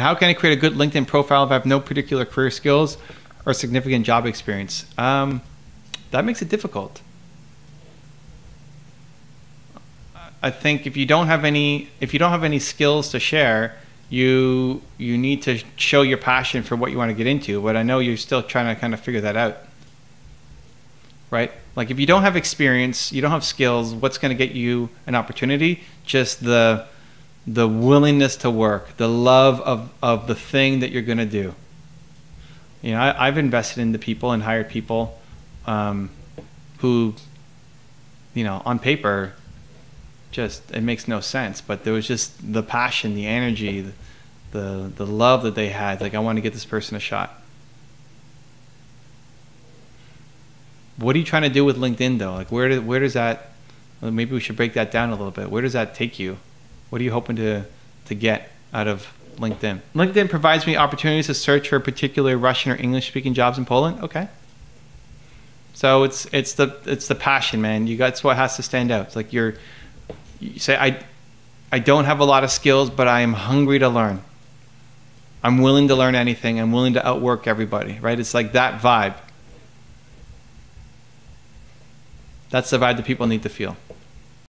How can I create a good LinkedIn profile if I have no particular career skills or significant job experience? Um, that makes it difficult. I think if you don't have any if you don't have any skills to share, you you need to show your passion for what you want to get into. But I know you're still trying to kind of figure that out. Right? Like if you don't have experience, you don't have skills, what's going to get you an opportunity? Just the the willingness to work, the love of, of the thing that you're going to do. You know, I, have invested into people and hired people um, who, you know, on paper just it makes no sense. But there was just the passion, the energy, the the, the love that they had. Like I want to get this person a shot. What are you trying to do with LinkedIn though? Like where do, where does that? Maybe we should break that down a little bit. Where does that take you? What are you hoping to to get out of LinkedIn? LinkedIn provides me opportunities to search for particular Russian or English speaking jobs in Poland. Okay. So it's it's the it's the passion, man. You got what has to stand out. It's like you're you say I I don't have a lot of skills, but I am hungry to learn. I'm willing to learn anything. I'm willing to outwork everybody, right? It's like that vibe. That's the vibe that people need to feel.